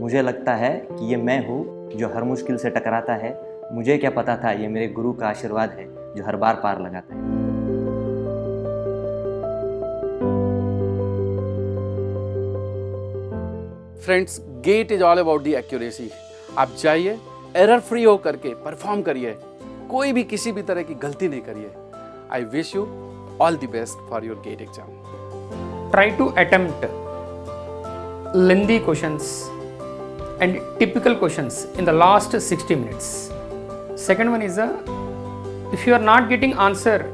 मुझे लगता है कि ये मैं हूँ जो हर मुश्किल से टकराता है। मुझे क्या पता था ये मेरे गुरु का आशीर्वाद है जो हर बार पार लगाता है। Friends GATE is all about the accuracy आप जाइए एरर फ्री हो करके परफॉर्म करिए। कोई भी किसी भी तरह की गलती नहीं करिए। I wish you all the best for your GATE exam try to attempt lengthy question and typical question in the last sixty minutes second one is if you are not getting answer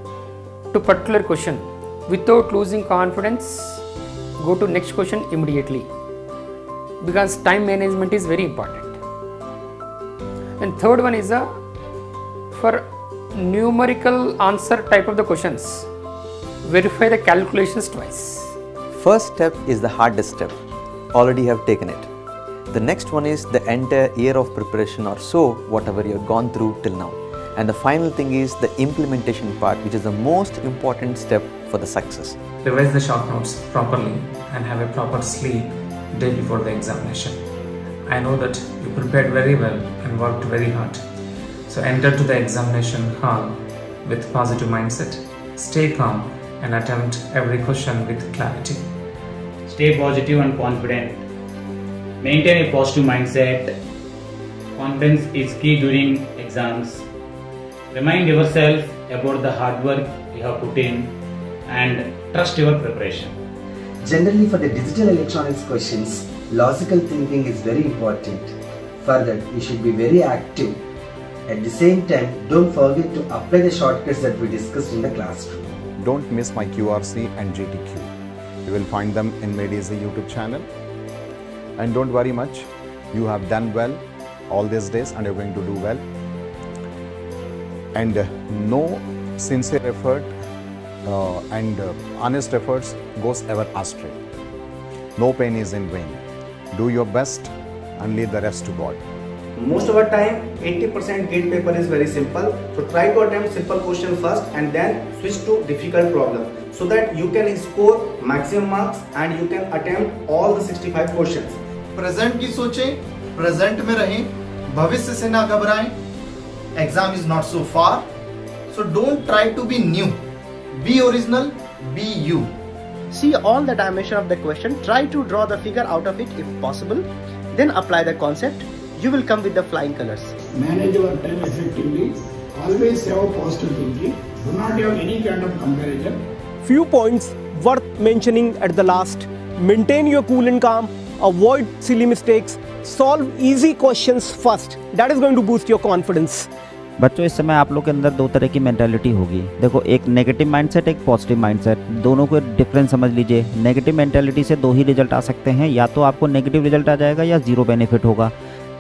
to particular question without losing confidence go to next question immediately because time management is very important and third one is a for numerical answer type of the questions verify the calculations twice First step is the hardest step. Already have taken it. The next one is the entire year of preparation or so, whatever you have gone through till now. And the final thing is the implementation part, which is the most important step for the success. Revise the short notes properly and have a proper sleep day before the examination. I know that you prepared very well and worked very hard. So enter to the examination hall with positive mindset. Stay calm and attempt every question with clarity. Stay positive and confident. Maintain a positive mindset. Confidence is key during exams. Remind yourself about the hard work you have put in and trust your preparation. Generally, for the digital electronics questions, logical thinking is very important. Further, you should be very active. At the same time, don't forget to apply the shortcuts that we discussed in the classroom. Don't miss my QRC and JTQ. You will find them in Madeasy YouTube channel. And don't worry much, you have done well all these days and you're going to do well. And uh, no sincere effort uh, and uh, honest efforts goes ever astray. No pain is in vain. Do your best and leave the rest to God Most of the time, 80% gate paper is very simple. So try to attempt simple question first and then switch to difficult problem so that you can score maximum marks and you can attempt all the 65 questions. Present की सोचें present में रहें भविष्य से ना घबराएं exam is not so far so don't try to be new be original be you See all the dimension of the question, try to draw the figure out of it if possible, then apply the concept. You will come with the flying colors. Manage your time effectively. Always have positive thinking. Do not have any kind of comparison. Few points worth mentioning at the last. Maintain your cool and calm. Avoid silly mistakes. Solve easy questions first. That is going to boost your confidence. बच्चों इस समय आप लोग के अंदर दो तरह की मेंटालिटी होगी देखो एक नेगेटिव माइंडसेट एक पॉजिटिव माइंडसेट दोनों को डिफरेंस समझ लीजिए नेगेटिव मेंटालिटी से दो ही रिज़ल्ट आ सकते हैं या तो आपको नेगेटिव रिज़ल्ट आ जाएगा या ज़ीरो बेनिफिट होगा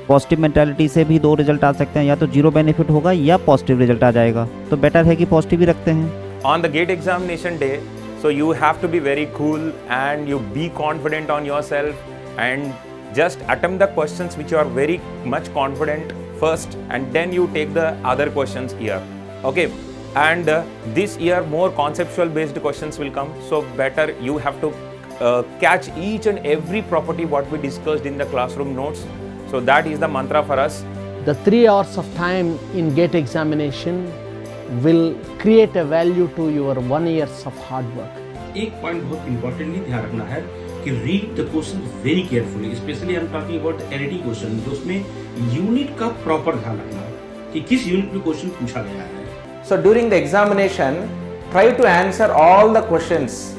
पॉजिटिव मेंटालिटी से भी दो रिज़ल्ट आ सकते हैं, या तो ज़ीरो बेनिफिट होगा या पॉजिटिव रिज़ल्ट आ जाएगा। तो बेटर है कि पॉजिटिव ही रखते हैं। On the GATE examination day so you have to be very cool and you be confident on yourself and just attempt the question which are very much confident first and then you take the other question year okay and this year more conceptual based question will come so better you have to catch each and every property what be discussed in the classroom notes so that is the mantra for us the 3 hours of time in gate examination will create a value to your 1 years of hard work एक point बहुत importantly ध्यान रखना है कि read the question very carefully specially I am talking about LED question जो उसमें unit का proper ध्यान रखना है कि किस यूनिट में क्वेश्चन पूछा गया है So during the examination, try to answer all the questions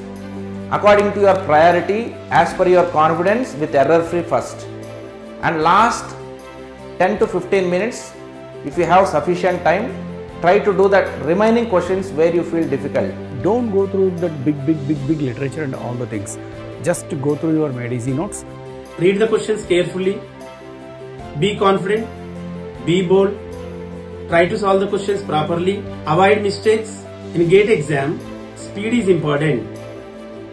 according to your priority as per your confidence with error free first. and last 10 to 15 minutes, if you have sufficient time, try to do that remaining questions where you feel difficult. Don't go through that big, big, big, big literature and all the things. Just go through your Medici notes. Read the questions carefully. Be confident. Be bold. Try to solve the questions properly. Avoid mistakes. In GATE exam, speed is important,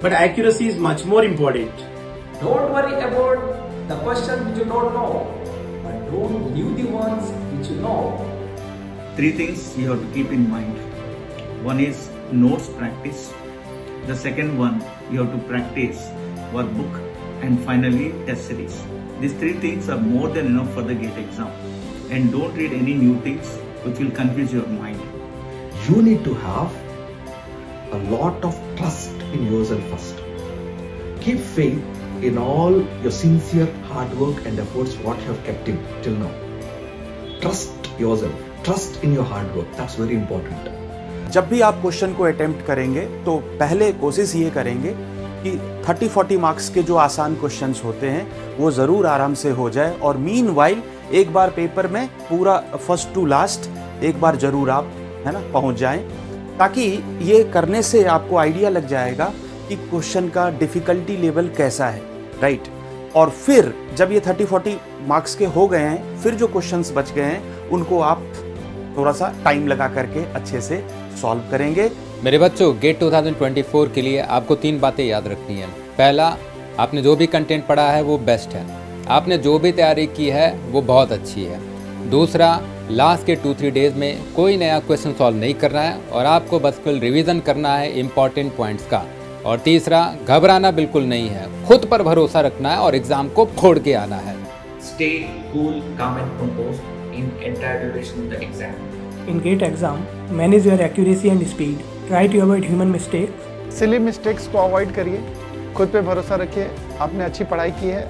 but accuracy is much more important. Don't worry about the questions which you don't know, but don't leave the ones which you know. Three things you have to keep in mind. One is notes practice. The second one, you have to practice workbook. And finally, test series. These three things are more than enough for the GATE exam. And don't read any new things which will confuse your mind. You need to have a lot of trust in yourself first. Keep faith in all your sincere hard work and efforts, what you have kept in till now. Trust yourself. Trust in your hard work. That's very important. जब भी आप question को attempt करेंगे तो पहले कोशिश ये करेंगे कि 30-40 मार्क्स के जो आसान क्वेश्चंस होते हैं, वो ज़रूर आराम से हो जाए और मीन वाइल एक बार पेपर में पूरा फ़र्स्ट टू लास्ट एक बार ज़रूर आप, है ना, पहुँच जाएँ ताकि ये करने से आपको आइडिया लग जाएगा कि क्वेश्चन का डिफ़िकल्टी लेवल कैसा है राइट और फिर जब ये 30-40 मार्क्स के हो गए हैं, फिर जो क्वेश्चंस बच गए हैं, उनको आप थोड़ा सा टाइम लगा करके अच्छे से सॉल्व करेंगे। मेरे बच्चों गेट 2024 के लिए आपको तीन बातें याद रखनी है। पहला, आपने जो भी कंटेंट पढ़ा है, वो बेस्ट है। आपने जो भी तैयारी की है, वो बहुत अच्छी है। दूसरा लास्ट के टू थ्री डेज़ में कोई नया क्वेश्चन सॉल्व नहीं करना है और आपको बस कुल रिविज़न करना है इंपॉर्टेंट पॉइंट्स का। और तीसरा घबराना बिल्कुल नहीं है। खुद पर भरोसा रखना है और एग्ज़ाम को फोड़ के आना है। Stay cool, calm and composed in entire duration of the exam. In GATE exam, manage your accuracy and speed. Try to avoid human mistakes. Silly mistakes को अवॉइड करिए। खुद पे भरोसा रखिए। आपने अच्छी पढ़ाई की है।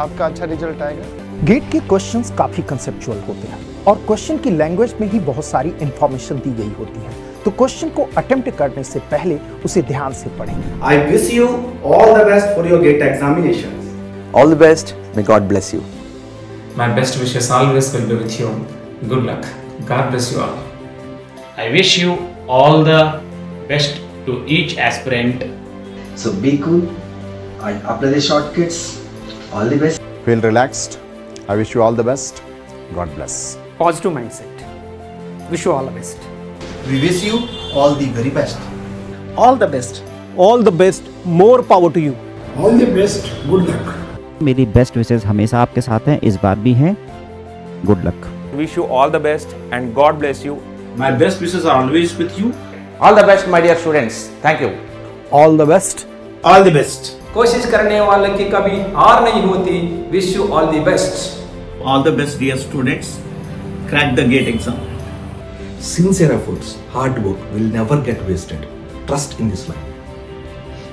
आपका अच्छा रिज़ल्ट आएगा। गेट के क्वेश्चंस काफ़ी कंसेप्चुअल होते हैं और क्वेश्चन की लैंग्वेज में ही बहुत सारी इंफॉर्मेशन दी गई होती है। तो क्वेश्चन को अटेम्प्ट करने से पहले उसे ध्यान से पढ़ें। I wish you all the best for your GATE examination all the best may God bless you my best wishes always will be with you good luck God bless you all I wish you all the best to each aspirant so be cool I अपने shortcuts all the best feel relaxed I wish you all the best God bless positive mindset wish you all the best We wish you all the very best. All the best. All the best. More power to you. All the best. Good luck. मेरी best wishes हमेशा आपके साथ हैं इस बार भी हैं good luck Wish you all the best and God bless you. My best wishes are always with you. All the best, my dear students. Thank you. All the best. All the best. कोशिश करने वाले की कभी हार नहीं होती wish you all the best All the best, dear students. Crack the GATE exam. Sincere efforts, hard work will never get wasted. Trust in this life.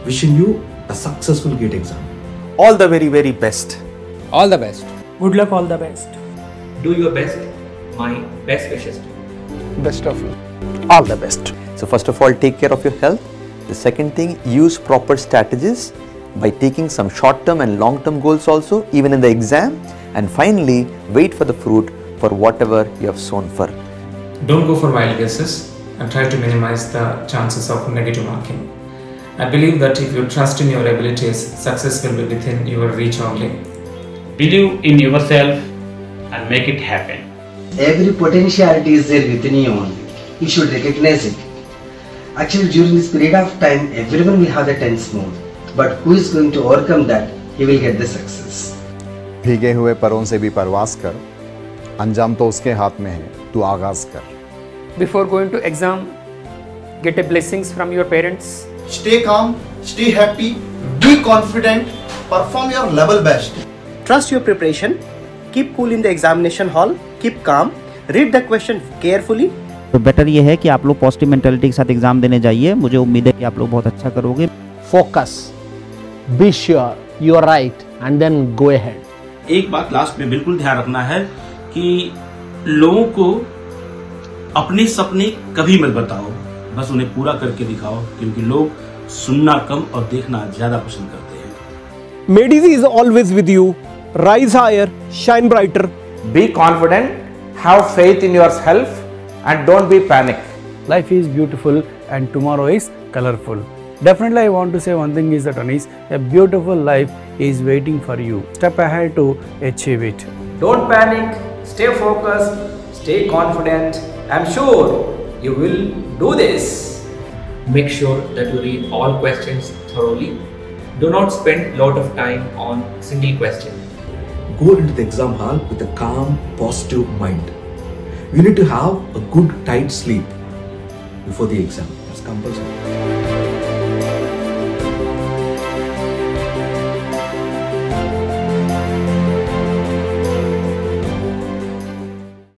Wishing you a successful GATE exam. All the very, very best. All the best. Good luck, all the best. Do your best. My best wishes to you. Best of you. All the best. So first of all, take care of your health. The second thing, use proper strategies by taking some short-term and long-term goals also, even in the exam. And finally, wait for the fruit for whatever you have sown for. Don't go for wild guesses and try to minimize the chances of negative marking. I believe that if you trust in your abilities, success will be within your reach only. Believe in yourself and make it happen. Every potentiality is there within you only. You should recognize it. Actually, during this period of time, everyone will have the tense mode. But who is going to overcome that? He will get the success. भीगे हुए परों से भी परवास कर अंजाम तो उसके हाथ में है तू आगाज कर Before going to exam, get a blessings from your parents. Stay calm, stay happy, be confident, perform your level best. Trust your preparation. Keep cool in the examination hall. Keep calm. Read the question carefully. तो better ये है कि आप लोग positive mentality के साथ exam देने जाइए मुझे उम्मीद है कि आप लोग बहुत अच्छा करोगे Focus. Be sure you are right and then go ahead. एक बात लास्ट में बिल्कुल ध्यान रखना है कि लोगों को अपने सपने कभी मत बताओ बस उन्हें पूरा करके दिखाओ क्योंकि लोग सुनना कम और देखना ज़्यादा पसंद करते हैं Made Easy is always with you rise higher shine brighter be confident have faith in yourself and don't be panic life is beautiful and tomorrow is colourful Definitely, I want to say one thing is that Anis, a beautiful life is waiting for you. Step ahead to achieve it. Don't panic, stay focused, stay confident. I'm sure you will do this. Make sure that you read all questions thoroughly. Do not spend a lot of time on single question. Go into the exam hall with a calm, positive mind. You need to have a good, tight sleep. before the exam. That's compulsory.